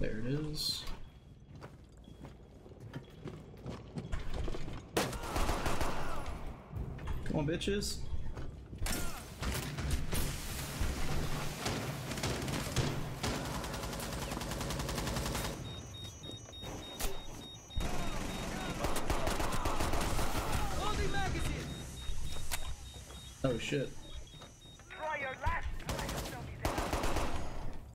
There it is. Come on, bitches. Oh shit.